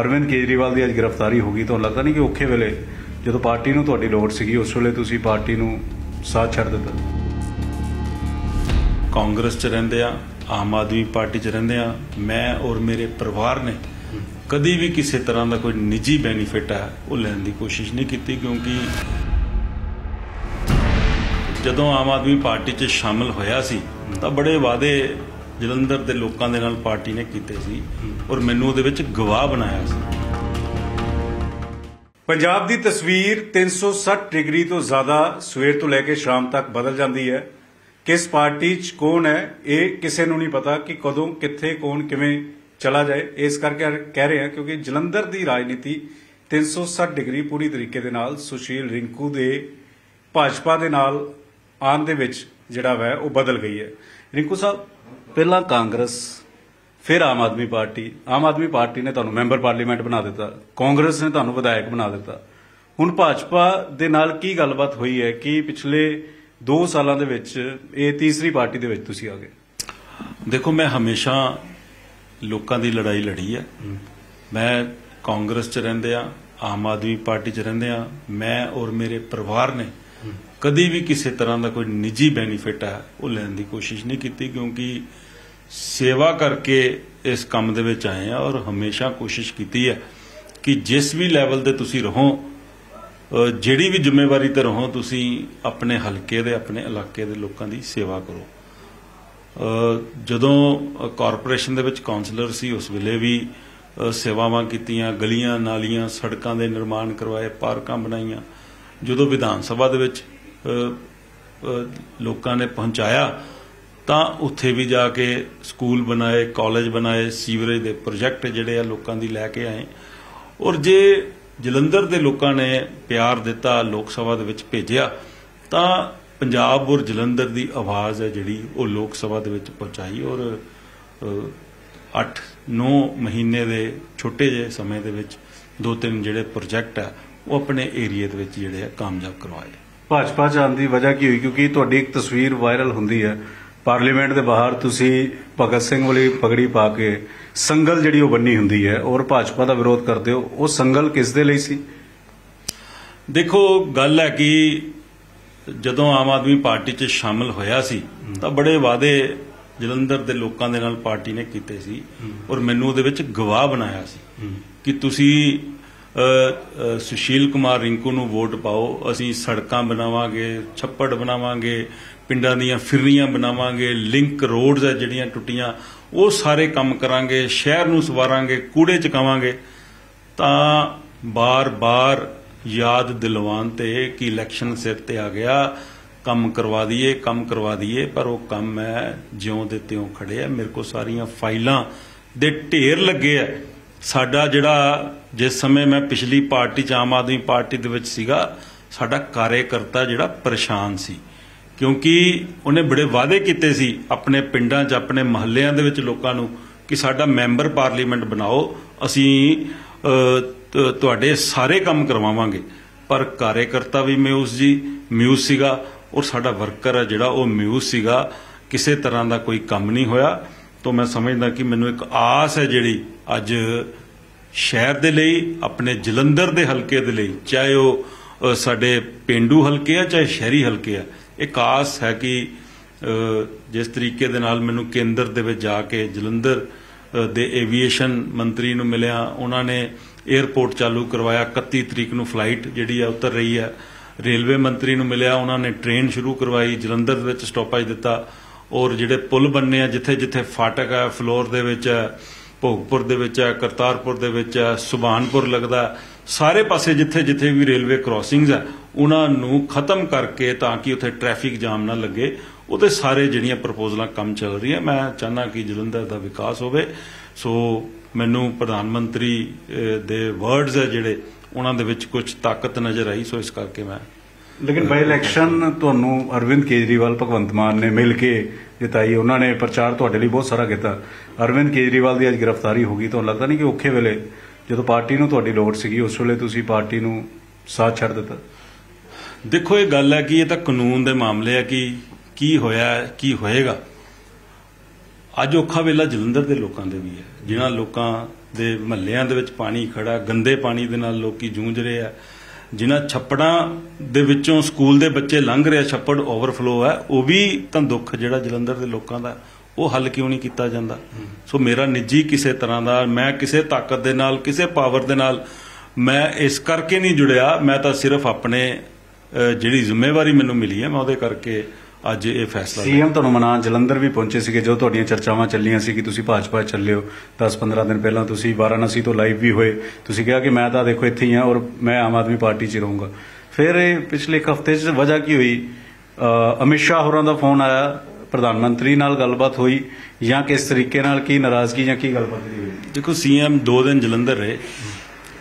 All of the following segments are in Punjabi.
ਅਰਵਿੰਦ ਕੇਜਰੀਵਾਲ ਦੀ ਅੱਜ ਗ੍ਰਿਫਤਾਰੀ ਹੋ ਗਈ ਤੁਹਾਨੂੰ ਲੱਗਦਾ ਨਹੀਂ ਕਿ ਔਖੇ ਵੇਲੇ ਜਦੋਂ ਪਾਰਟੀ ਨੂੰ ਤੁਹਾਡੀ ਲੋੜ ਸੀਗੀ, ਉਸ ਵੇਲੇ ਤੁਸੀਂ ਪਾਰਟੀ ਨੂੰ ਸਾਥ ਛੱਡ ਦਿੱਤਾ। ਕਾਂਗਰਸ 'ਚ ਰਹਿੰਦੇ ਆ, ਆਮ ਆਦਮੀ ਪਾਰਟੀ 'ਚ ਰਹਿੰਦੇ ਆ, ਮੈਂ ਔਰ ਮੇਰੇ ਪਰਿਵਾਰ ਨੇ ਕਦੀ ਵੀ ਕਿਸੇ ਤਰ੍ਹਾਂ ਦਾ ਕੋਈ ਨਿੱਜੀ ਬੈਨੀਫਿਟ ਹੈ ਉਹ ਲੈਣ ਦੀ ਕੋਸ਼ਿਸ਼ ਨਹੀਂ ਕੀਤੀ ਕਿਉਂਕਿ ਜਦੋਂ ਆਮ ਆਦਮੀ ਪਾਰਟੀ 'ਚ ਸ਼ਾਮਲ ਹੋਇਆ ਸੀ, ਤਾਂ ਬੜੇ ਵਾਅਦੇ ਜਲੰਧਰ ਦੇ ਲੋਕਾਂ ਦੇ ਨਾਲ ਪਾਰਟੀ ਨੇ ਕੀਤੇ ਸੀ ਔਰ ਮੈਨੂੰ ਉਹਦੇ ਵਿੱਚ ਗਵਾਹ ਬਣਾਇਆ ਸੀ। ਪੰਜਾਬ ਦੀ ਤਸਵੀਰ 360 ਡਿਗਰੀ ਤੋਂ ਜ਼ਿਆਦਾ ਸਵੇਰ ਤੋਂ ਲੈ ਕੇ ਸ਼ਾਮ ਤੱਕ ਬਦਲ ਜਾਂਦੀ ਹੈ। ਕਿਸ ਪਾਰਟੀ 'ਚ ਕੌਣ ਹੈ, ਇਹ ਕਿਸੇ ਨੂੰ ਨਹੀਂ ਪਤਾ ਕਿ ਕਦੋਂ, ਕਿੱਥੇ, ਕੌਣ, ਕਿਵੇਂ ਚਲਾ ਜਾਏ। ਇਸ ਕਰਕੇ ਕਹਿ ਰਹੇ ਹਾਂ ਕਿਉਂਕਿ ਜਲੰਧਰ ਦੀ ਰਾਜਨੀਤੀ 360 ਡਿਗਰੀ ਪੂਰੀ ਤਰੀਕੇ ਦੇ ਨਾਲ ਸੁਸ਼ੀਲ ਰਿੰਕੂ ਦੇ ਭਾਜਪਾ ਦੇ ਨਾਲ ਆਉਣ ਦੇ ਵਿੱਚ ਜਿਹੜਾ ਵੈ, ਉਹ ਬਦਲ ਗਈ ਹੈ। ਰਿੰਕੂ ਸਾਹਿਬ ਪਹਿਲਾਂ ਕਾਂਗਰਸ ਫਿਰ ਆਮ ਆਦਮੀ ਪਾਰਟੀ। ਆਮ ਆਦਮੀ ਪਾਰਟੀ ਨੇ ਤੁਹਾਨੂੰ ਮੈਂਬਰ ਪਾਰਲੀਮੈਂਟ ਬਣਾ ਦਿੱਤਾ ਕਾਂਗਰਸ ਨੇ ਤੁਹਾਨੂੰ ਵਿਧਾਇਕ ਬਣਾ ਦਿੱਤਾ। ਹੁਣ ਭਾਜਪਾ ਦੇ ਨਾਲ ਕੀ ਗੱਲਬਾਤ ਹੋਈ ਹੈ? ਕਿ ਪਿਛਲੇ 2 ਸਾਲਾਂ ਦੇ ਵਿੱਚ ਇਹ ਤੀਸਰੀ ਪਾਰਟੀ ਦੇ ਵਿੱਚ ਤੁਸੀਂ ਆ ਗਏ? ਦੇਖੋ ਮੈਂ ਹਮੇਸ਼ਾ ਲੋਕਾਂ ਦੀ ਲੜਾਈ ਲੜੀ ਹੈ। ਮੈਂ ਕਾਂਗਰਸ 'ਚ ਰਹਿੰਦੇ ਆ ਆਮ ਆਦਮੀ ਪਾਰਟੀ 'ਚ ਰਹਿੰਦੇ ਆ ਮੈਂ ਔਰ ਮੇਰੇ ਪਰਿਵਾਰ ਨੇ ਕਦੀ ਵੀ ਕਿਸੇ ਤਰ੍ਹਾਂ ਦਾ ਕੋਈ ਨਿੱਜੀ ਬੈਨੀਫਿਟ ਹੈ, ਉਹ ਲੈਣ ਦੀ ਕੋਸ਼ਿਸ਼ ਨਹੀਂ ਕੀਤੀ ਕਿਉਂਕਿ ਸੇਵਾ ਕਰਕੇ ਇਸ ਕੰਮ ਦੇ ਵਿੱਚ ਆਏ ਆ ਔਰ ਹਮੇਸ਼ਾ ਕੋਸ਼ਿਸ਼ ਕੀਤੀ ਹੈ ਕਿ ਜਿਸ ਵੀ ਲੈਵਲ ਤੇ ਤੁਸੀਂ ਰਹੋ ਜਿਹੜੀ ਵੀ ਜ਼ਿੰਮੇਵਾਰੀ ਤੇ ਰਹੋ, ਤੁਸੀਂ ਆਪਣੇ ਹਲਕੇ ਦੇ, ਆਪਣੇ ਇਲਾਕੇ ਦੇ ਲੋਕਾਂ ਦੀ ਸੇਵਾ ਕਰੋ। ਜਦੋਂ ਕਾਰਪੋਰੇਸ਼ਨ ਦੇ ਵਿੱਚ ਕਾਉਂਸਲਰ ਸੀ, ਉਸ ਵੇਲੇ ਵੀ ਸੇਵਾਵਾਂ ਕੀਤੀਆਂ, ਗਲੀਆਂ, ਨਾਲੀਆਂ, ਸੜਕਾਂ ਦੇ ਨਿਰਮਾਣ ਕਰਵਾਏ, ਪਾਰਕਾਂ ਬਣਾਈਆਂ। ਜਦੋਂ ਵਿਧਾਨ ਸਭਾ ਦੇ ਵਿੱਚ ਲੋਕਾਂ ਨੇ ਪਹੁੰਚਾਇਆ, ਤਾਂ ਉੱਥੇ ਵੀ ਜਾ ਕੇ ਸਕੂਲ ਬਣਾਏ, ਕਾਲਜ ਬਣਾਏ, ਸੀਵਰੇਜ ਦੇ ਪ੍ਰੋਜੈਕਟ ਜਿਹੜੇ ਆ ਲੋਕਾਂ ਦੀ ਲੈ ਕੇ ਆਏ। ਔਰ ਜੇ ਜਲੰਧਰ ਦੇ ਲੋਕਾਂ ਨੇ ਪਿਆਰ ਦਿੱਤਾ, ਲੋਕ ਸਭਾ ਦੇ ਵਿੱਚ ਭੇਜਿਆ, ਤਾਂ ਪੰਜਾਬ ਔਰ ਜਲੰਧਰ ਦੀ ਆਵਾਜ਼ ਹੈ ਜਿਹੜੀ, ਉਹ ਲੋਕ ਸਭਾ ਦੇ ਵਿੱਚ ਪਹੁੰਚਾਈ। ਔਰ 8-9 ਮਹੀਨੇ ਦੇ ਛੋਟੇ ਜਿਹੇ ਸਮੇਂ ਦੇ ਵਿੱਚ ਦੋ ਤਿੰਨ ਜਿਹੜੇ ਪ੍ਰੋਜੈਕਟ ਆ, ਉਹ ਆਪਣੇ ਏਰੀਆ ਦੇ ਵਿੱਚ ਜਿਹੜੇ ਆ ਕਾਮਯਾਬ ਕਰਵਾਏ। ਭਾਜਪਾ ਚ ਆਉਣ ਦੀ ਵਜ੍ਹਾ ਕੀ ਹੋਈ? ਕਿਉਂਕਿ ਤੁਹਾਡੀ ਇੱਕ ਤਸਵੀਰ ਵਾਇਰਲ ਹੁੰਦੀ ਹੈ। ਪਾਰਲੀਮੈਂਟ ਦੇ ਬਾਹਰ ਤੁਸੀਂ ਭਗਤ ਸਿੰਘ ਵਾਲੀ ਪਗੜੀ ਪਾ ਕੇ ਸੰਗਲ ਜਿਹੜੀ ਉਹ ਬੰਨੀ ਹੁੰਦੀ ਹੈ ਔਰ ਭਾਜਪਾ ਦਾ ਵਿਰੋਧ ਕਰਦੇ ਹੋ। ਉਹ ਸੰਗਲ ਕਿਸ ਦੇ ਲਈ ਸੀ? ਦੇਖੋ ਗੱਲ ਹੈ ਕਿ ਜਦੋਂ ਆਮ ਆਦਮੀ ਪਾਰਟੀ 'ਚ ਸ਼ਾਮਲ ਹੋਇਆ ਸੀ ਤਾਂ ਬੜੇ ਵਾਅਦੇ ਜਲੰਧਰ ਦੇ ਲੋਕਾਂ ਦੇ ਨਾਲ ਪਾਰਟੀ ਨੇ ਕੀਤੇ ਸੀ ਔਰ ਮੈਨੂੰ ਉਹਦੇ ਵਿੱਚ ਗਵਾਹ ਬਣਾਇਆ ਸੀ ਕਿ ਤੁਸੀਂ ਸੁਸ਼ੀਲ ਕੁਮਾਰ ਰਿੰਕੂ ਨੂੰ ਵੋਟ ਪਾਓ। ਅਸੀਂ ਸੜਕਾਂ ਬਣਾਵਾਂਗੇ, ਛੱਪੜ ਬਣਾਵਾਂਗੇ, ਪਿੰਡਾਂ ਦੀਆਂ ਫਿਰਨੀਆਂ ਬਣਾਵਾਂਗੇ, ਲਿੰਕ ਰੋਡਸ ਹੈ ਜਿਹੜੀਆਂ ਟੁੱਟੀਆਂ, ਉਹ ਸਾਰੇ ਕੰਮ ਕਰਾਂਗੇ, ਸ਼ਹਿਰ ਨੂੰ ਸਵਾਰਾਂਗੇ, ਕੂੜੇ ਚਕਾਵਾਂਗੇ। ਤਾਂ ਬਾਰ-ਬਾਰ ਯਾਦ ਦਿਲਵਾਨ ਤੇ ਕਿ ਇਲੈਕਸ਼ਨ ਸਿਰ ਤੇ ਆ ਗਿਆ, ਕੰਮ ਕਰਵਾ ਦਈਏ, ਕੰਮ ਕਰਵਾ ਦਈਏ, ਪਰ ਉਹ ਕੰਮ ਹੈ ਜਿਉਂ ਦੇ ਤਿਉਂ ਖੜੇ ਆ ਮੇਰੇ ਕੋਲ ਸਾਰੀਆਂ ਫਾਈਲਾਂ ਦੇ ਢੇਰ ਲੱਗੇ ਆ। ਸਾਡਾ ਜਿਹੜਾ ਜਿਸ ਸਮੇਂ ਮੈਂ ਪਿਛਲੀ ਪਾਰਟੀ ਚ ਆਮ ਆਦਮੀ ਪਾਰਟੀ ਦੇ ਵਿੱਚ ਸੀਗਾ, ਸਾਡਾ ਕਾਰਜਕਰਤਾ ਜਿਹੜਾ ਪਰੇਸ਼ਾਨ ਸੀ। ਕਿਉਂਕਿ ਉਹਨੇ ਬੜੇ ਵਾਅਦੇ ਕੀਤੇ ਸੀ ਆਪਣੇ ਪਿੰਡਾਂ 'ਚ, ਆਪਣੇ ਮਹੱਲਿਆਂ ਦੇ ਵਿੱਚ ਲੋਕਾਂ ਨੂੰ ਕਿ ਸਾਡਾ ਮੈਂਬਰ ਪਾਰਲੀਮੈਂਟ ਬਣਾਓ, ਅਸੀਂ ਤੁਹਾਡੇ ਸਾਰੇ ਕੰਮ ਕਰਵਾਵਾਂਗੇ। ਪਰ ਕਾਰਜਕਰਤਾ ਵੀ ਮਿਊਸ ਜੀ ਮਿਊਸ ਸੀਗਾ ਔਰ ਸਾਡਾ ਵਰਕਰ ਹੈ ਜਿਹੜਾ, ਉਹ ਮਿਊਸ ਸੀਗਾ, ਕਿਸੇ ਤਰ੍ਹਾਂ ਦਾ ਕੋਈ ਕੰਮ ਨਹੀਂ ਹੋਇਆ। ਤਾਂ ਮੈਂ ਸਮਝਦਾ ਕਿ ਮੈਨੂੰ ਇੱਕ ਆਸ ਹੈ ਜਿਹੜੀ ਅੱਜ ਸ਼ਹਿਰ ਦੇ ਲਈ, ਆਪਣੇ ਜਲੰਧਰ ਦੇ ਹਲਕੇ ਦੇ ਲਈ, ਚਾਹੇ ਉਹ ਸਾਡੇ ਪਿੰਡੂ ਹਲਕੇ ਆ, ਚਾਹੇ ਸ਼ਹਿਰੀ ਹਲਕੇ ਆ, ਇੱਕ ਆਸ ਹੈ ਕਿ ਜਿਸ ਤਰੀਕੇ ਦੇ ਨਾਲ ਮੈਨੂੰ ਕੇਂਦਰ ਦੇ ਵਿੱਚ ਜਾ ਕੇ ਜਲੰਧਰ ਦੇ ਐਵੀਏਸ਼ਨ ਮੰਤਰੀ ਨੂੰ ਮਿਲਿਆ, ਉਹਨਾਂ ਨੇ 에ਅਰਪੋਰਟ ਚਾਲੂ ਕਰਵਾਇਆ 31 ਤਰੀਕ ਨੂੰ ਫਲਾਈਟ ਜਿਹੜੀ ਆ, ਉਤਰ ਰਹੀ ਹੈ ਰੇਲਵੇ ਮੰਤਰੀ ਨੂੰ ਮਿਲਿਆ, ਉਹਨਾਂ ਨੇ ਟ੍ਰੇਨ ਸ਼ੁਰੂ ਕਰਵਾਈ, ਜਲੰਧਰ ਦੇ ਵਿੱਚ ਸਟਾਪੇਜ ਦਿੱਤਾ, ਔਰ ਜਿਹੜੇ ਪੁਲ ਬੰਨੇ ਆ ਜਿੱਥੇ ਜਿੱਥੇ ਫਾਟਕ ਹੈ ਫਲੋਰ ਦੇ ਵਿੱਚ ਹੈ ਭੋਗਪੁਰ ਦੇ ਵਿੱਚ ਹੈ, ਕਰਤਾਰਪੁਰ ਦੇ ਵਿੱਚ ਹੈ, ਸੁਭਾਨਪੁਰ ਲੱਗਦਾ ਸਾਰੇ ਪਾਸੇ ਜਿੱਥੇ ਜਿੱਥੇ ਵੀ ਰੇਲਵੇ ਕ੍ਰਾਸਿੰਗਸ ਹੈ, ਉਹਨਾਂ ਨੂੰ ਖਤਮ ਕਰਕੇ ਤਾਂ ਕਿ ਉੱਥੇ ਟ੍ਰੈਫਿਕ ਜਾਮ ਨਾ ਲੱਗੇ, ਉਹਦੇ ਸਾਰੇ ਜਿਹੜੀਆਂ ਪ੍ਰਪੋਜ਼ਲਾਂ ਕੰਮ ਚੱਲ ਰਹੀਆਂ, ਮੈਂ ਚਾਹੁੰਦਾ ਕਿ ਜਲੰਧਰ ਦਾ ਵਿਕਾਸ ਹੋਵੇ। ਸੋ ਮੈਨੂੰ ਪ੍ਰਧਾਨ ਮੰਤਰੀ ਦੇ ਵਰਡਸ ਹੈ ਜਿਹੜੇ, ਉਹਨਾਂ ਦੇ ਵਿੱਚ ਕੁਝ ਤਾਕਤ ਨਜ਼ਰ ਆਈ, ਸੋ ਇਸ ਕਰਕੇ ਮੈਂ ਲੇਕਿਨ ਬਾਈ ਇਲੈਕਸ਼ਨ ਤੁਹਾਨੂੰ ਅਰਵਿੰਦ ਕੇਜਰੀਵਾਲ, ਭਗਵੰਤ ਮਾਨ ਨੇ ਮਿਲ ਕੇ ਜਿਤਾਈ, ਉਹਨਾਂ ਨੇ ਪ੍ਰਚਾਰ ਤੁਹਾਡੇ ਲਈ ਬਹੁਤ ਸਾਰਾ ਕੀਤਾ। ਅਰਵਿੰਦ ਕੇਜਰੀਵਾਲ ਦੀ ਅੱਜ ਗ੍ਰਿਫਤਾਰੀ ਹੋ ਗਈ, ਤੁਹਾਨੂੰ ਲੱਗਦਾ ਨਹੀਂ ਕਿ ਔਖੇ ਵੇਲੇ ਜਦੋਂ ਪਾਰਟੀ ਨੂੰ ਤੁਹਾਡੀ ਲੋੜ ਸੀਗੀ, ਉਸ ਵੇਲੇ ਤੁਸੀਂ ਪਾਰਟੀ ਨੂੰ ਸਾਥ ਛੱਡ ਦਿੱਤਾ? ਦੇਖੋ, ਇਹ ਗੱਲ ਹੈ ਕਿ ਇਹ ਤਾਂ ਕਾਨੂੰਨ ਦੇ ਮਾਮਲੇ ਹੈ ਕਿ ਕੀ ਹੋਇਆ, ਕੀ ਹੋਏਗਾ। ਅੱਜ ਔਖਾ ਵੇਲਾ ਜਲੰਧਰ ਦੇ ਲੋਕਾਂ ਦੇ ਵੀ ਹੈ, ਜਿਨ੍ਹਾਂ ਲੋਕਾਂ ਦੇ ਮਹੱਲਿਆਂ ਦੇ ਵਿੱਚ ਪਾਣੀ ਖੜਾ ਗੰਦੇ ਪਾਣੀ ਦੇ ਨਾਲ ਲੋਕੀ ਜੂਝ ਰਹੇ ਆ। ਜਿਨ੍ਹਾਂ ਛੱਪੜਾਂ ਦੇ ਵਿੱਚੋਂ ਸਕੂਲ ਦੇ ਬੱਚੇ ਲੰਘ ਰਿਹਾ, ਛੱਪੜ ਓਵਰਫਲੋ ਹੈ, ਉਹ ਵੀ ਤਾਂ ਦੁੱਖ ਜਿਹੜਾ ਜਲੰਧਰ ਦੇ ਲੋਕਾਂ ਦਾ, ਉਹ ਹੱਲ ਕਿਉਂ ਨਹੀਂ ਕੀਤਾ ਜਾਂਦਾ? ਸੋ ਮੇਰਾ ਨਿੱਜੀ ਕਿਸੇ ਤਰ੍ਹਾਂ ਦਾ, ਮੈਂ ਕਿਸੇ ਤਾਕਤ ਦੇ ਨਾਲ, ਕਿਸੇ ਪਾਵਰ ਦੇ ਨਾਲ ਮੈਂ ਇਸ ਕਰਕੇ ਨਹੀਂ ਜੁੜਿਆ, ਮੈਂ ਤਾਂ ਸਿਰਫ ਆਪਣੇ ਜਿਹੜੀ ਜ਼ਿੰਮੇਵਾਰੀ ਮੈਨੂੰ ਮਿਲੀ ਹੈ, ਮੈਂ ਉਹਦੇ ਕਰਕੇ ਅੱਜ ਇਹ ਫੈਸਲਾ। ਸੀਐਮ ਤੁਹਾਨੂੰ ਮਨਾਉਣ ਜਲੰਧਰ ਵੀ ਪਹੁੰਚੇ ਸੀਗੇ ਜੋ ਤੁਹਾਡੀਆਂ ਚਰਚਾਵਾਂ ਚੱਲੀਆਂ ਸੀ ਕਿ ਤੁਸੀਂ ਭਾਜਪਾ ਚੱਲੇ ਹੋ 10-15 ਦਿਨ ਪਹਿਲਾਂ ਤੁਸੀਂ ਵਾਰਾਣਸੀ ਤੋਂ ਲਾਈਵ ਵੀ ਹੋਏ। ਤੁਸੀਂ ਕਿਹਾ ਕਿ ਮੈਂ ਤਾਂ ਦੇਖੋ ਇੱਥੇ ਹੀ ਹਾਂ ਔਰ ਮੈਂ ਆਮ ਆਦਮੀ ਪਾਰਟੀ 'ਚ ਰਹੂੰਗਾ। ਫਿਰ ਇਹ ਪਿਛਲੇ ਇੱਕ ਹਫ਼ਤੇ 'ਚ ਵਜ੍ਹਾ ਕੀ ਹੋਈ? ਅਮਿਤ ਸ਼ਾਹ ਹੋਰਾਂ ਦਾ ਫੋਨ ਆਇਆ ਪ੍ਰਧਾਨ ਮੰਤਰੀ ਨਾਲ ਗੱਲਬਾਤ ਹੋਈ ਜਾਂ ਕਿਸ ਤਰੀਕੇ ਨਾਲ ਕੀ ਨਾਰਾਜ਼ਗੀ ਜਾਂ ਕੀ ਗੱਲਬਾਤ ਹੋਈ? ਦੇਖੋ ਸੀਐਮ 2 ਦਿਨ ਜਲੰਧਰ ਰਹੇ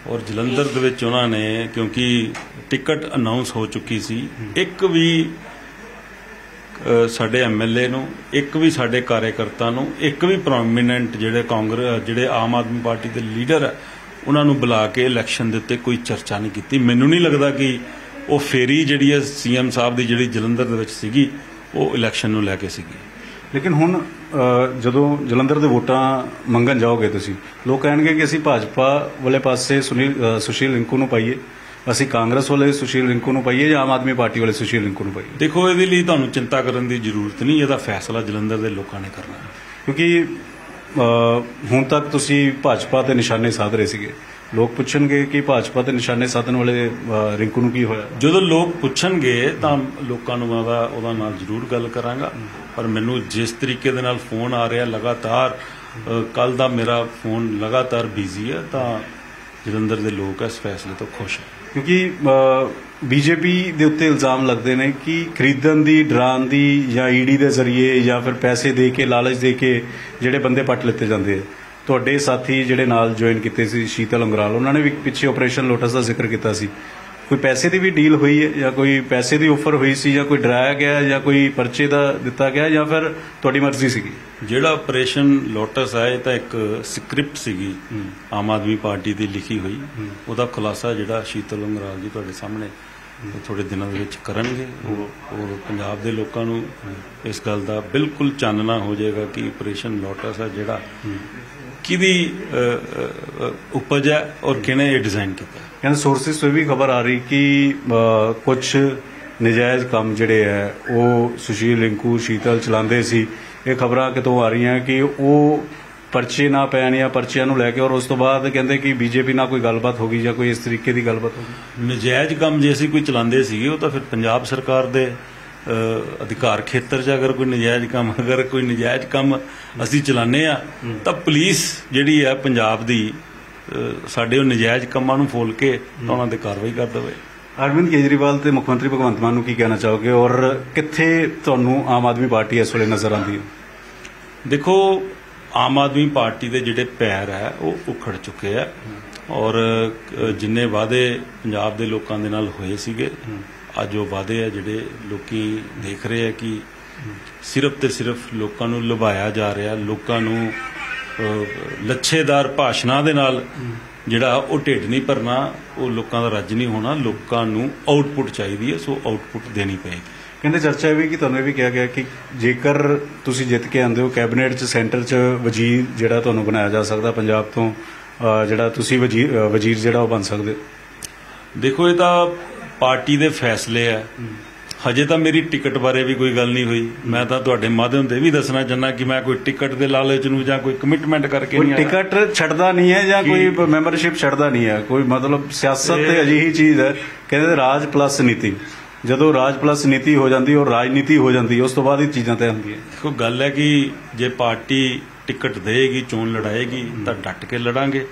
ਔਰ ਜਲੰਧਰ ਦੇ ਵਿੱਚ ਉਹਨਾਂ ਨੇ ਕਿਉਂਕਿ ਟਿਕਟ ਅਨਾਉਂਸ ਹੋ ਚੁੱਕੀ ਸੀ ਇੱਕ ਵੀ ਸਾਡੇ ਐਮਐਲਏ ਨੂੰ, ਇੱਕ ਵੀ ਸਾਡੇ ਕਾਰਜਕਰਤਾ ਨੂੰ, ਇੱਕ ਵੀ ਪ੍ਰੋਮਿਨੈਂਟ ਜਿਹੜੇ ਕਾਂਗਰਸ, ਜਿਹੜੇ ਆਮ ਆਦਮੀ ਪਾਰਟੀ ਦੇ ਲੀਡਰ ਹੈ ਉਹਨਾਂ ਨੂੰ ਬੁਲਾ ਕੇ ਇਲੈਕਸ਼ਨ ਦੇ ਉੱਤੇ ਕੋਈ ਚਰਚਾ ਨਹੀਂ ਕੀਤੀ। ਮੈਨੂੰ ਨਹੀਂ ਲੱਗਦਾ ਕਿ ਉਹ ਫੇਰੀ ਜਿਹੜੀ ਹੈ ਸੀਐਮ ਸਾਹਿਬ ਦੀ, ਜਿਹੜੀ ਜਲੰਧਰ ਦੇ ਵਿੱਚ ਸੀਗੀ, ਉਹ ਇਲੈਕਸ਼ਨ ਨੂੰ ਲੈ ਕੇ ਸੀਗੀ। ਲੇਕਿਨ ਹੁਣ ਜਦੋਂ ਜਲੰਧਰ ਦੇ ਵੋਟਾਂ ਮੰਗਣ ਜਾਓਗੇ ਤੁਸੀਂ, ਲੋਕ ਕਹਿਣਗੇ ਕਿ ਅਸੀਂ ਭਾਜਪਾ ਵਾਲੇ ਪਾਸੇ ਸੁਨੀਲ ਸੁਸ਼ੀਲ ਰਿੰਕੂ ਨੂੰ ਪਾਈਏ। ਅਸੀਂ ਕਾਂਗਰਸ ਵਾਲੇ ਸੁਸ਼ੀਲ ਰਿੰਕੂ ਨੂੰ ਪਾਈਏ ਜਾਂ ਆਮ ਆਦਮੀ ਪਾਰਟੀ ਵਾਲੇ ਸੁਸ਼ੀਲ ਰਿੰਕੂ ਨੂੰ ਪਾਈਏ? ਦੇਖੋ ਇਹਦੇ ਲਈ ਤੁਹਾਨੂੰ ਚਿੰਤਾ ਕਰਨ ਦੀ ਜ਼ਰੂਰਤ ਨਹੀਂ ਇਹਦਾ ਫੈਸਲਾ ਜਲੰਧਰ ਦੇ ਲੋਕਾਂ ਨੇ ਕਰਨਾ। ਕਿਉਂਕਿ ਹੁਣ ਤੱਕ ਤੁਸੀਂ ਭਾਜਪਾ ਤੇ ਨਿਸ਼ਾਨੇ ਸਾਧ ਰਹੇ ਸੀਗੇ। ਲੋਕ ਪੁੱਛਣਗੇ ਕਿ ਭਾਜਪਾ ਤੇ ਨਿਸ਼ਾਨੇ ਸਾਧਨ ਵਾਲੇ ਰਿੰਕੂ ਨੂੰ ਕੀ ਹੋਇਆ? ਜਦੋਂ ਲੋਕ ਪੁੱਛਣਗੇ ਤਾਂ ਲੋਕਾਂ ਨੂੰ ਮੈਂ ਉਹਦਾ ਨਾਲ ਜ਼ਰੂਰ ਗੱਲ ਕਰਾਂਗਾ। ਪਰ ਮੈਨੂੰ ਜਿਸ ਤਰੀਕੇ ਦੇ ਨਾਲ ਫੋਨ ਆ ਰਿਹਾ ਲਗਾਤਾਰ ਕੱਲ ਦਾ ਮੇਰਾ ਫੋਨ ਲਗਾਤਾਰ ਬਿਜ਼ੀ ਹੈ ਤਾਂ ਜਲੰਧਰ ਦੇ ਲੋਕ ਇਸ ਫੈਸਲੇ ਤੋਂ ਖੁਸ਼ ਹੈ ਕਿਉਂਕਿ ਬੀਜੇਪੀ ਦੇ ਉੱਤੇ ਇਲਜ਼ਾਮ ਲੱਗਦੇ ਨੇ ਕਿ ਖਰੀਦਣ ਦੀ, ਡਰਾਉਣ ਦੀ ਜਾਂ ਈਡੀ ਦੇ ਜ਼ਰੀਏ ਜਾਂ ਫਿਰ ਪੈਸੇ ਦੇ ਕੇ, ਲਾਲਚ ਦੇ ਕੇ ਜਿਹੜੇ ਬੰਦੇ ਪੱਟ ਲਿੱਤੇ ਜਾਂਦੇ ਆ। ਤੁਹਾਡੇ ਸਾਥੀ ਜਿਹੜੇ ਨਾਲ ਜੁਆਇਨ ਕੀਤੇ ਸੀ ਸ਼ੀਤਲ ਅੰਗਰਾਲ, ਉਹਨਾਂ ਨੇ ਵੀ ਪਿੱਛੇ ਆਪਰੇਸ਼ਨ ਲੋਟਸ ਦਾ ਜ਼ਿਕਰ ਕੀਤਾ ਸੀ। ਕੋਈ ਪੈਸੇ ਦੀ ਵੀ ਡੀਲ ਹੋਈ ਹੈ ਜਾਂ ਕੋਈ ਪੈਸੇ ਦੀ ਆਫਰ ਹੋਈ ਸੀ ਜਾਂ ਕੋਈ ਡਰਾਇਆ ਗਿਆ ਜਾਂ ਕੋਈ ਪਰਚੇ ਦਾ ਦਿੱਤਾ ਗਿਆ ਜਾਂ ਫਿਰ ਤੁਹਾਡੀ ਮਰਜ਼ੀ ਸੀਗੀ? ਜਿਹੜਾ ਆਪਰੇਸ਼ਨ ਲੋਟਸ ਹੈ ਇਹ ਤਾਂ ਇੱਕ ਸਕ੍ਰਿਪਟ ਸੀਗੀ। ਆਮ ਆਦਮੀ ਪਾਰਟੀ ਦੀ ਲਿਖੀ ਹੋਈ। ਉਹਦਾ ਖੁਲਾਸਾ ਜਿਹੜਾ ਸ਼ੀਤਲ ਅੰਗਰਾਲ ਜੀ ਤੁਹਾਡੇ ਸਾਹਮਣੇ ਥੋੜੇ ਦਿਨਾਂ ਦੇ ਵਿੱਚ ਕਰਨਗੇ। ਉਹ ਉਹ ਪੰਜਾਬ ਦੇ ਲੋਕਾਂ ਨੂੰ ਇਸ ਗੱਲ ਦਾ ਬਿਲਕੁਲ ਚਾਨਣਾ ਹੋ ਜਾਏਗਾ ਕਿ ਆਪਰੇਸ਼ਨ ਲੋਟਸ ਹੈ ਜਿਹੜਾ ਕਿਹਦੀ ਉਪਜ ਹੈ ਔਰ ਕਿਹਨੇ ਇਹ ਡਿਜ਼ਾਈਨ ਕੀਤਾ ਕਹਿੰਦੇ ਸੋਰਸਿਸ ਤੋਂ ਇਹ ਵੀ ਖਬਰ ਆ ਰਹੀ ਕਿ ਕੁਝ ਨਜਾਇਜ਼ ਕੰਮ ਜਿਹੜੇ ਹੈ, ਉਹ ਸੁਸ਼ੀਲ ਲਿੰਕੂ ਸ਼ੀਤਲ ਚਲਾਉਂਦੇ ਸੀ। ਇਹ ਖਬਰਾਂ ਕਿਤੋਂ ਆ ਰਹੀਆਂ ਕਿ ਉਹ ਪਰਚੇ ਨਾ ਪੈਣ ਜਾਂ ਪਰਚਿਆਂ ਨੂੰ ਲੈ ਕੇ ਔਰ ਉਸ ਤੋਂ ਬਾਅਦ ਕਹਿੰਦੇ ਕਿ ਬੀਜੇਪੀ ਨਾਲ ਕੋਈ ਗੱਲਬਾਤ ਹੋ ਗਈ ਜਾਂ ਕੋਈ ਇਸ ਤਰੀਕੇ ਦੀ ਗੱਲਬਾਤ ਹੋ ਗਈ? ਨਜਾਇਜ਼ ਕੰਮ ਜੇ ਅਸੀਂ ਕੋਈ ਚਲਾਉਂਦੇ ਸੀਗੇ ਉਹ ਤਾਂ ਫਿਰ ਪੰਜਾਬ ਸਰਕਾਰ ਦੇ ਅਧਿਕਾਰ ਖੇਤਰ 'ਚ ਅਗਰ ਕੋਈ ਨਜਾਇਜ਼ ਕੰਮ ਅਗਰ ਕੋਈ ਨਜਾਇਜ਼ ਕੰਮ ਅਸੀਂ ਚਲਾਉਂਦੇ ਆ ਤਾਂ ਪੁਲਿਸ ਜਿਹੜੀ ਹੈ ਪੰਜਾਬ ਦੀ ਸਾਡੇ ਉਹ ਨਜਾਇਜ਼ ਕੰਮਾਂ ਨੂੰ ਫੋਲ ਕੇ ਤਾਂ ਉਹਨਾਂ ਤੇ ਕਾਰਵਾਈ ਕਰ ਦੇਵੇ। ਅਰਵਿੰਦ ਕੇਜਰੀਵਾਲ ਤੇ ਮੁੱਖ ਮੰਤਰੀ ਭਗਵੰਤ ਮਾਨ ਨੂੰ ਕੀ ਕਹਿਣਾ ਚਾਹੋਗੇ ਔਰ ਕਿੱਥੇ ਤੁਹਾਨੂੰ ਆਮ ਆਦਮੀ ਪਾਰਟੀ ਇਸ ਵੇਲੇ ਨਜ਼ਰ ਆਉਂਦੀ ਹੈ? ਦੇਖੋ ਆਮ ਆਦਮੀ ਪਾਰਟੀ ਦੇ ਜਿਹੜੇ ਪੈਰ ਹੈ, ਉਹ ਉਖੜ ਚੁੱਕੇ ਆ। ਔਰ ਜਿੰਨੇ ਵਾਅਦੇ ਪੰਜਾਬ ਦੇ ਲੋਕਾਂ ਦੇ ਨਾਲ ਹੋਏ ਸੀਗੇ, ਅੱਜ ਉਹ ਵਾਅਦੇ ਆ ਜਿਹੜੇ ਲੋਕੀ ਦੇਖ ਰਹੇ ਆ ਕਿ ਸਿਰਫ ਤੇ ਸਿਰਫ ਲੋਕਾਂ ਨੂੰ ਲੁਭਾਇਆ ਜਾ ਰਿਹਾ, ਲੋਕਾਂ ਨੂੰ ਲੱਛੇਦਾਰ ਭਾਸ਼ਣਾਂ ਦੇ ਨਾਲ ਜਿਹੜਾ ਉਹ ਢਿੱਡ ਨਹੀਂ ਭਰਨਾ, ਉਹ ਲੋਕਾਂ ਦਾ ਰੱਜ ਨਹੀਂ ਹੋਣਾ, ਲੋਕਾਂ ਨੂੰ ਆਊਟਪੁੱਟ ਚਾਹੀਦੀ ਹੈ, ਸੋ ਆਊਟਪੁੱਟ ਦੇਣੀ ਪਏਗੀ। ਕਹਿੰਦੇ ਚਰਚਾ ਇਹ ਵੀ ਕਿ ਤੁਹਾਨੂੰ ਇਹ ਵੀ ਕਿਹਾ ਗਿਆ ਕਿ ਜੇਕਰ ਤੁਸੀਂ ਜਿੱਤ ਕੇ ਆਉਂਦੇ ਹੋ ਕੈਬਨਿਟ 'ਚ ਸੈਂਟਰ 'ਚ ਵਜ਼ੀਰ ਜਿਹੜਾ ਤੁਹਾਨੂੰ ਬਣਾਇਆ ਜਾ ਸਕਦਾ ਪੰਜਾਬ ਤੋਂ ਜਿਹੜਾ ਤੁਸੀਂ ਵਜ਼ੀਰ ਵਜ਼ੀਰ ਜਿਹੜਾ ਉਹ ਬਣ ਸਕਦੇ। ਦੇਖੋ ਇਹ ਤਾਂ ਪਾਰਟੀ ਦੇ ਫੈਸਲੇ ਆ। ਹਜੇ ਤਾਂ ਮੇਰੀ ਟਿਕਟ ਬਾਰੇ ਵੀ ਕੋਈ ਗੱਲ ਨਹੀਂ ਹੋਈ। ਮੈਂ ਤਾਂ ਤੁਹਾਡੇ ਮਾਧਿਅਮ ਤੇ ਵੀ ਦੱਸਣਾ ਚਾਹੁੰਦਾ ਕਿ ਮੈਂ ਕੋਈ ਟਿਕਟ ਦੇ ਲਾਲਚ ਨੂੰ ਜਾਂ ਕੋਈ ਕਮਿਟਮੈਂਟ ਕਰਕੇ ਕੋਈ ਨਹੀਂ ਆਇਆ। ਟਿਕਟ ਛੱਡਦਾ ਨਹੀਂ ਹੈ ਜਾਂ ਕੋਈ ਮੈਂਬਰਸ਼ਿਪ ਛੱਡਦਾ ਨਹੀਂ ਹੈ? ਕੋਈ ਮਤਲਬ ਸਿਆਸਤ ਤੇ ਅਜਿਹੀ ਚੀਜ਼ ਹੈ। ਕਹਿੰਦੇ ਰਾਜ ਪਲੱਸ ਨੀਤੀ। ਜਦੋਂ ਰਾਜ ਪਲੱਸ ਨੀਤੀ ਹੋ ਜਾਂਦੀ ਔਰ ਰਾਜਨੀਤੀ ਹੋ ਜਾਂਦੀ ਉਸ ਤੋਂ ਬਾਅਦ ਇਹ ਚੀਜ਼ਾਂ ਤੈਅ ਹੁੰਦੀਆਂ ਦੇਖੋ ਗੱਲ ਹੈ ਕਿ ਜੇ ਪਾਰਟੀ ਟਿਕਟ ਦੇਗੀ ਚੋਣ ਲੜਾਏਗੀ ਤਾਂ ਡਟ ਕੇ ਲੜਾਂਗੇ।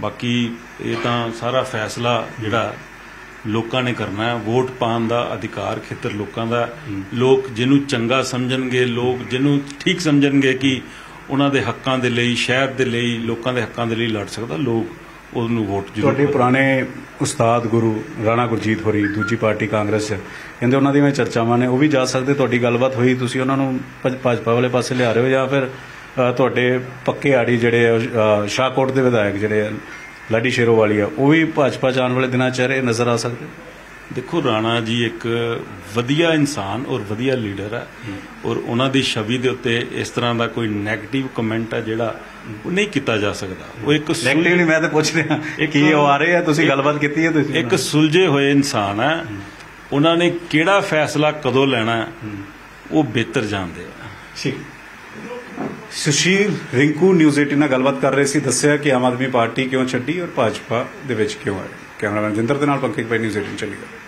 ਬਾਕੀ ਇਹ ਤਾਂ ਸਾਰਾ ਫੈਸਲਾ ਜਿਹੜਾ ਲੋਕਾਂ ਨੇ ਕਰਨਾ ਹੈ ਵੋਟ ਪਾਉਣ ਦਾ ਅਧਿਕਾਰ ਖੇਤਰ ਲੋਕਾਂ ਦਾ ਲੋਕ ਜਿਹਨੂੰ ਚੰਗਾ ਸਮਝਣਗੇ ਲੋਕ ਜਿਹਨੂੰ ਠੀਕ ਸਮਝਣਗੇ ਕਿ ਉਹਨਾਂ ਦੇ ਹੱਕਾਂ ਦੇ ਲਈ ਸ਼ਹਿਰ ਦੇ ਲਈ ਲੋਕਾਂ ਦੇ ਹੱਕਾਂ ਦੇ ਲਈ ਲੜ ਸਕਦਾ ਲੋਕ ਉਹਨੂੰ ਵੋਟ ਜ਼ਰੂਰ ਤੁਹਾਡੇ ਪੁਰਾਣੇ ਉਸਤਾਦ ਗੁਰੂ ਰਾਣਾ ਗੁਰਜੀਤ ਹੋਰੀ ਦੂਜੀ ਪਾਰਟੀ ਕਾਂਗਰਸ ਕਹਿੰਦੇ ਉਹਨਾਂ ਦੀਆਂ ਚਰਚਾਵਾਂ ਨੇ ਉਹ ਵੀ ਜਾ ਸਕਦੇ ਤੁਹਾਡੀ ਗੱਲਬਾਤ ਹੋਈ ਤੁਸੀਂ ਉਹਨਾਂ ਨੂੰ ਭਜ- ਭਾਜਪਾ ਵਾਲੇ ਪਾਸੇ ਲਿਆ ਰਹੇ ਹੋ ਜਾਂ ਫਿਰ ਤੁਹਾਡੇ ਪੱਕੇ ਆੜੀ ਜਿਹੜੇ ਆ, ਸ਼ਾਹਕੋਟ ਦੇ ਵਿਧਾਇਕ ਜਿਹੜੇ ਆ, ਲਾਡੀ ਸ਼ੇਰੋਵਾਲੀਆ ਉਹ ਵੀ ਭਾਜਪਾ ਚ ਆਉਣ ਵਾਲੇ ਦਿਨਾਂ ਚਿਹਰੇ ਨਜ਼ਰ ਆ ਸਕਦੇ? ਦੇਖੋ ਰਾਣਾ ਜੀ ਇੱਕ ਵਧੀਆ ਇਨਸਾਨ ਔਰ ਵਧੀਆ ਲੀਡਰ ਹੈ ਔਰ ਉਹਨਾਂ ਦੀ ਛਵੀ ਦੇ ਉੱਤੇ ਇਸ ਤਰ੍ਹਾਂ ਦਾ ਕੋਈ 네ਗੇਟਿਵ ਕਮੈਂਟ ਹੈ ਜਿਹੜਾ ਉਹ ਨਹੀਂ ਕੀਤਾ ਜਾ ਸਕਦਾ। ਉਹ ਇੱਕ ਸੁਲ- ਨੈਗੇਟਿਵਲੀ ਮੈਂ ਤਾਂ ਪੁੱਛ ਰਿਹਾ ਕੀ ਉਹ ਆ ਰਹੇ ਆ? ਤੁਸੀਂ ਗੱਲਬਾਤ ਕੀਤੀ ਹੈ ਤੁਸੀਂ? ਇੱਕ ਸੁਲਝੇ ਹੋਏ ਇਨਸਾਨ ਹੈ। ਉਹਨਾਂ ਨੇ ਕਿਹੜਾ ਫੈਸਲਾ ਕਦੋਂ ਲੈਣਾ ਉਹ ਬਿਹਤਰ ਜਾਣਦੇ ਆ। ਠੀਕ। ਸੁਸ਼ੀਲ ਰਿੰਕੂ ਨਿਊਜ਼ 18 ਨਾਲ ਗੱਲਬਾਤ ਕਰ ਰਹੇ ਸੀ ਦੱਸਿਆ ਕਿ ਆਮ ਆਦਮੀ ਪਾਰਟੀ ਕਿਉਂ ਛੱਡੀ ਔਰ ਭਾਜਪਾ ਦੇ ਵਿੱਚ ਕਿਉਂ ਆਏ? ਕੈਮਰਾਮੈਨ ਜਿੰਦਰ ਦੇ ਨਾਲ ਪੰਕਜ ਭਾਈ ਨਿਊਜ਼ 18 ਚੰਡੀਗੜ੍ਹ